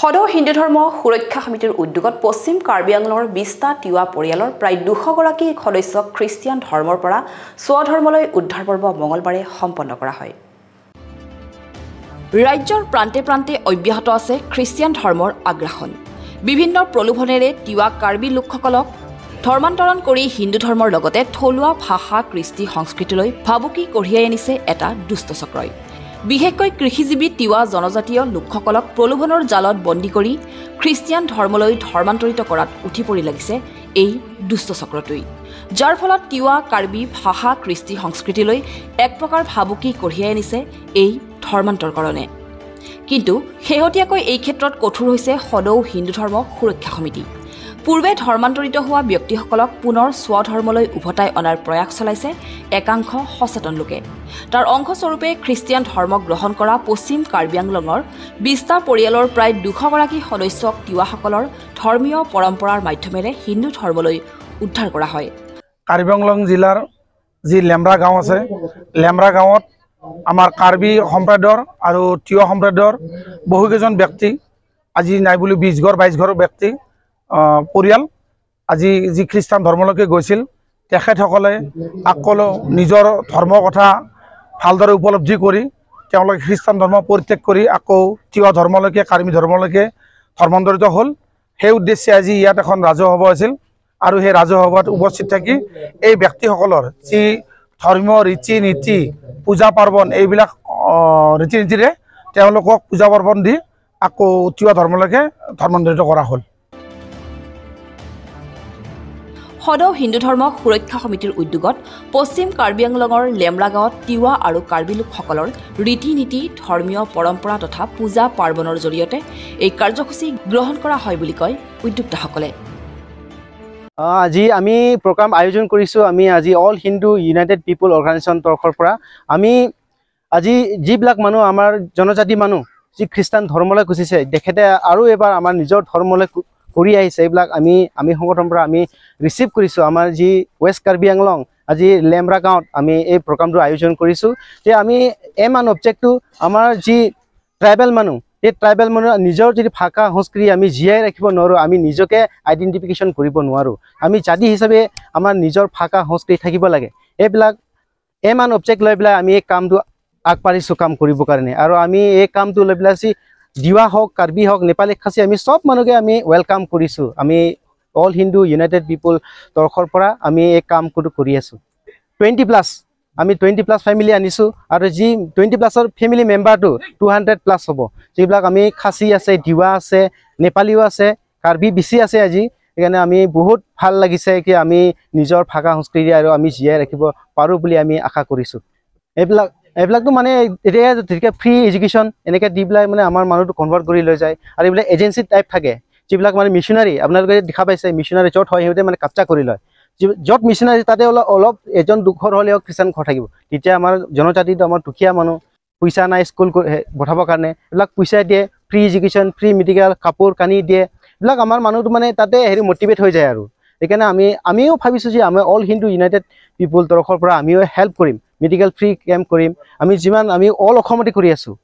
সদৌ হিন্দু ধৰ্ম সুৰক্ষা সমিতিৰ উদ্যোগত পশ্চিম কাৰ্বি আংলঙৰ বিছটা তিৱা পৰিয়ালৰ প্ৰায় দুশগৰাকী সদস্যক খ্ৰীষ্টিয়ান ধৰ্মৰ পৰা স্বধৰ্মলৈ উদ্ধাৰ পৰ্ব মঙলবাৰে সম্পন্ন কৰা হয়। ৰাজ্যৰ প্ৰান্তে প্ৰান্তে অব্যাহত আছে খ্ৰীষ্টিয়ান ধৰ্মৰ আগ্ৰাসন। বিভিন্ন প্ৰলোভনেৰে তিৱা কাৰ্বি লোকসকলক ধৰ্মান্তৰণ কৰি হিন্দু ধৰ্মৰ লগতে থলুৱা ভাষা কৃষ্টি সংস্কৃতিলৈ ভাবুকি কঢ়িয়াই আনিছে এটা দুষ্ট চক্ৰই। বিশেষকৈ কৃষিজীৱী তিৱা জনজাতীয় লোকসকলক প্ৰলোভনৰ জালত বন্দী কৰি খ্ৰীষ্টিয়ান ধৰ্মলৈ ধৰ্মান্তৰিত কৰাত উঠি পৰি লাগিছে এই দুষ্ট চক্ৰটোৱে যাৰ ফলত তিৱা কাৰ্বি ভাষা কৃষ্টি সংস্কৃতিলৈ এক প্ৰকাৰ ভাবুকি কঢ়িয়াই আনিছে এই ধৰ্মান্তৰকৰণে। কিন্তু শেহতীয়াকৈ এই ক্ষেত্ৰত কঠোৰ হৈছে সদৌ হিন্দু ধৰ্ম সুৰক্ষা সমিতি। পূৰ্বে ধৰ্মান্তৰিত হোৱা ব্যক্তিসকলক পুনৰ স্বধৰ্মলৈ উভতাই অনাৰ প্ৰয়াস চলাইছে একাংশ সচেতন লোকে। তাৰ অংশস্বৰূপে খ্ৰীষ্টিয়ান ধৰ্ম গ্ৰহণ কৰা পশ্চিম কাৰ্বি আংলঙৰ বিছটা পৰিয়ালৰ প্ৰায় দুশগৰাকী সদস্যক তিৱাসকলৰ ধৰ্মীয় পৰম্পৰাৰ মাধ্যমেৰে হিন্দু ধৰ্মলৈ উদ্ধাৰ কৰা হয়। কাৰ্বি আংলং জিলাৰ যি লেমৰা গাঁও আছে লেমৰা গাঁৱত আমাৰ কাৰ্বি সম্প্ৰদায়ৰ আৰু তিৱা সম্প্ৰদায়ৰ বহুকেইজন ব্যক্তি আজি নাই বুলি বিছ ঘৰ বাইছ ঘৰ ব্যক্তি পৰিয়াল। আজি যি খ্ৰীষ্টান ধৰ্মলৈকে গৈছিল তেখেতসকলে আকৌ নিজৰ ধৰ্মৰ কথা ভালদৰে উপলব্ধি কৰি তেওঁলোকে খ্ৰীষ্টান ধৰ্ম পৰিত্যাগ কৰি আকৌ তিৱা ধৰ্মলৈকে কাৰ্বি ধৰ্মলৈকে ধৰ্মান্তৰিত হ'ল। সেই উদ্দেশ্যে আজি ইয়াত এখন ৰাজহুৱা সভা আছিল আৰু সেই ৰাজহুৱা সভাত উপস্থিত থাকি এই ব্যক্তিসকলৰ যি ধৰ্মীয় ৰীতি নীতি পূজা পাৰ্বণ এইবিলাক ৰীতি নীতিৰে তেওঁলোকক পূজা পাৰ্বণ দি আকৌ তিৱা ধৰ্মলৈকে ধৰ্মান্তৰিত কৰা হ'ল। সদৌ হিন্দু ধৰ্ম সুৰক্ষা সমিতিৰ উদ্যোগত পশ্চিম কাৰ্বি আংলঙৰ লেমৰা গাঁৱত তিৱা আৰু কাৰ্বি লোকসকলৰ ৰীতি নীতি ধৰ্মীয় পৰম্পৰা তথা পূজা পাৰ্বণৰ জৰিয়তে এই কাৰ্যসূচী গ্ৰহণ কৰা হয় বুলি কয় উদ্যোক্তাসকলে। আজি আমি প্ৰগ্ৰাম আয়োজন কৰিছোঁ আমি আজি All Hindu United People Organisation তৰফৰ পৰা। আমি আজি যিবিলাক মানুহ আমাৰ জনজাতি মানুহ যি খ্ৰীষ্টান ধৰ্মলৈ গুচিছে তেখেতে আৰু এবাৰ আমাৰ নিজৰ ধৰ্মলৈ কৰি আহিছে এইবিলাক আমি আমি সংগঠনৰ পৰা আমি ৰিচিভ কৰিছোঁ। আমাৰ যি ৱেষ্ট কাৰ্বি আংলং আজি লেমৰা গাঁৱত আমি এই প্ৰগ্ৰামটো আয়োজন কৰিছোঁ। যে আমি এম আন অবজেক্টটো আমাৰ যি ট্ৰাইবেল মানুহ সেই ট্ৰাইবেল মানুহ নিজৰ যদি ভাষা সংস্কৃতি আমি জীয়াই ৰাখিব নোৱাৰোঁ আমি নিজকে আইডেণ্টিফিকেশ্যন কৰিব নোৱাৰোঁ। আমি জাতি হিচাপে আমাৰ নিজৰ ভাষা সংস্কৃতি থাকিব লাগে। এইবিলাক এম আন অবজেক্ট লৈ পেলাই আমি এই কামটো আগবাঢ়িছোঁ কাম কৰিবৰ কাৰণে। আৰু আমি এই কামটো লৈ পেলাই দিৱা হওক কাৰ্বি হওক নেপালী খাচী আমি চব মানুহকে আমি ৱেলকাম কৰিছোঁ। আমি অল হিন্দু ইউনাইটেড পিপুল তৰফৰ পৰা আমি এই কামটো কৰি আছোঁ। টুৱেণ্টি প্লাছ আমি টুৱেণ্টি প্লাছ ফেমিলি আনিছোঁ আৰু যি টুৱেণ্টি প্লাছৰ ফেমিলি মেম্বাৰটো টু হাণ্ড্ৰেড প্লাছ হ'ব। যিবিলাক আমি খাচী আছে দিৱা আছে নেপালীও আছে কাৰ্বি বেছি আছে আজি। সেইকাৰণে আমি বহুত ভাল লাগিছে কি আমি নিজৰ ভাষা সংস্কৃতি আৰু আমি জীয়াই ৰাখিব পাৰোঁ বুলি আমি আশা কৰিছোঁ। এইবিলাক এইবিলাকতো মানে এতিয়া যেতিয়া ফ্ৰী এডুকেশ্যন এনেকৈ দি পেলাই মানে আমাৰ মানুহটো কনভাৰ্ট কৰি লৈ যায় আৰু এইবিলাক এজেঞ্চি টাইপ থাকে যিবিলাক মানে মিছনাৰী আপোনালোকে দেখা পাইছে মিছনাৰী য'ত হয় সিহঁতে মানে কাপচা কৰি লয়। য'ত মিছনাৰী তাতে অলপ অলপ এজন দুঘৰ হ'লেও খ্ৰীষ্টান ঘৰ থাকিব। তেতিয়া আমাৰ জনজাতিটো আমাৰ দুখীয়া মানুহ পইচা নাই স্কুল পঠাবৰ কাৰণে এইবিলাক পইচা দিয়ে ফ্ৰী এডুকেশ্যন ফ্ৰী মেডিকেল কাপোৰ কানি দিয়ে। এইবিলাক আমাৰ মানুহটো মানে তাতে হেৰি মটিভেট হৈ যায় আৰু। সেইকাৰণে আমি আমিও ভাবিছোঁ যে আমি অল হিন্দু ইউনাইটেড পিপুল তৰফৰ পৰা আমিও হেল্প কৰিম। মেডিকেল ফ্ৰী কেম্প কৰিম। আমি যিমান আমি অল অসমতে কৰি আছোঁ।